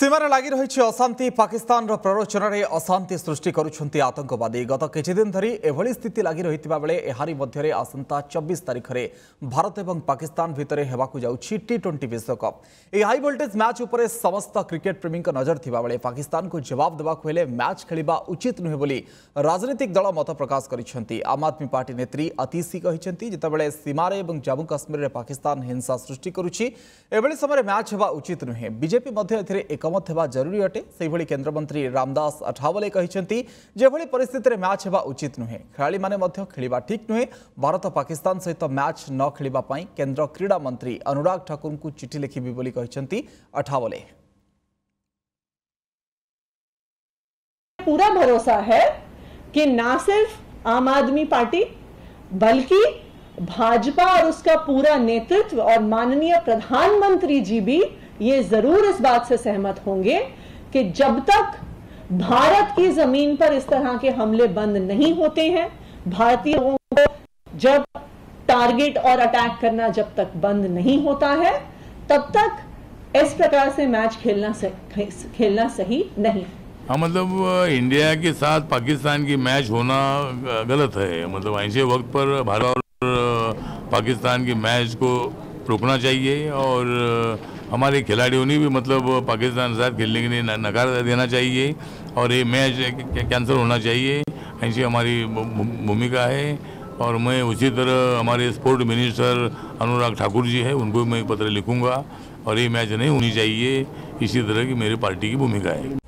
ସୀମାରେ ଲାଗି ରହିଛି ଅଶାନ୍ତି। ପାକିସ୍ତାନର ପ୍ରରୋଚନାରେ ଅଶାନ୍ତି ସୃଷ୍ଟି କରୁଛନ୍ତି ଆତଙ୍କବାଦୀ। ଗତ କିଛିଦିନ ଧରି ଏଭଳି ସ୍ଥିତି ଲାଗି ରହିଥିବା ବେଳେ ଏହାରି ମଧ୍ୟରେ ଆସନ୍ତା ଚବିଶ ତାରିଖରେ ଭାରତ ଏବଂ ପାକିସ୍ତାନ ଭିତରେ ହେବାକୁ ଯାଉଛି ଟି ଟ୍ୱେଣ୍ଟି ବିଶ୍ୱକପ୍। ଏହି ହାଇ ଭୋଲ୍ଟେଜ୍ ମ୍ୟାଚ୍ ଉପରେ ସମସ୍ତ କ୍ରିକେଟ୍ ପ୍ରେମୀଙ୍କ ନଜର ଥିବାବେଳେ ପାକିସ୍ତାନକୁ ଜବାବ ଦେବାକୁ ହେଲେ ମ୍ୟାଚ୍ ଖେଳିବା ଉଚିତ ନୁହେଁ ବୋଲି ରାଜନୈତିକ ଦଳ ମତ ପ୍ରକାଶ କରିଛନ୍ତି। ଆମ୍ ଆଦମୀ ପାର୍ଟି ନେତ୍ରୀ ଅତିଶି କହିଛନ୍ତି ଯେତେବେଳେ ସୀମାରେ ଏବଂ ଜାମ୍ମୁ କାଶ୍ମୀରରେ ପାକିସ୍ତାନ ହିଂସା ସୃଷ୍ଟି କରୁଛି ଏଭଳି ସମୟରେ ମ୍ୟାଚ୍ ହେବା ଉଚିତ ନୁହେଁ। ବିଜେପି ମଧ୍ୟ ଏଥିରେ ଏକମତ ହେବା ଜରୁରୀ ଅଟେ ସେହିଭଳି କେନ୍ଦ୍ରମନ୍ତ୍ରୀ ରାମଦାସ ଅଠାବଲେ କହିଛନ୍ତି ଯେଭଳି ପରିସ୍ଥିତିରେ ମ୍ୟାଚ୍ ହେବା ଉଚିତ ନୁହେଁ ଖେଳାଳିମାନେ ମଧ୍ୟ ଖେଳିବା ଠିକ୍ ନୁହେଁ ଭାରତ ପାକିସ୍ତାନ ସହିତ ମ୍ୟାଚ୍ ନ ଖେଳିବା ପାଇଁ କେନ୍ଦ୍ର କ୍ରୀଡ଼ା ମନ୍ତ୍ରୀ ଅନୁରାଗ ଠାକୁରଙ୍କୁ ଚିଠି ଲେଖିବି ବୋଲି କହିଛନ୍ତି ଅଠାବଲେ पूरा भरोसा है कि ना सिर्फ आम आदमी पार्टी बल्कि भाजपा और उसका पूरा नेतृत्व और माननीय प्रधानमंत्री जी भी ये ज़रूर इस बात से सहमत होंगे कि जब तक भारत की ज़मीन पर इस तरह के हमले बंद नहीं होते हैं भारतीय लोगों को जब टारगेट और अटैक करना जब तक बंद नहीं होता है तब तक इस प्रकार से मैच खेलना सही, खेलना सही नहीं हाँ। मतलब इंडिया के साथ पाकिस्तान की मैच होना गलत है। मतलब ऐसे वक्त पर भारत और पाकिस्तान की मैच को रोकना चाहिए और हमारे खिलाड़ियों ने भी मतलब पाकिस्तान के साथ खेलने के लिए नकार देना चाहिए और ये मैच कैंसिल होना चाहिए। ऐसी हमारी भूमिका है और मैं उसी तरह हमारे स्पोर्ट मिनिस्टर अनुराग ठाकुर जी है, उनको भी मैं पत्र लिखूँगा और ये मैच नहीं होनी चाहिए। इसी तरह की मेरी पार्टी की भूमिका है।